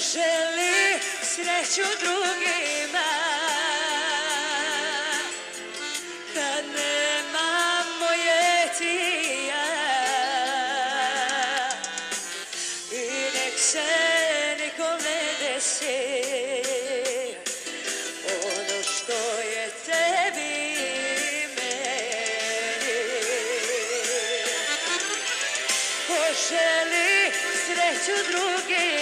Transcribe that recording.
želi sreću drugima. Kad nema moje ti ja I nek se nikom ne desi Ono što je tebi meni. Poželi sreću drugima.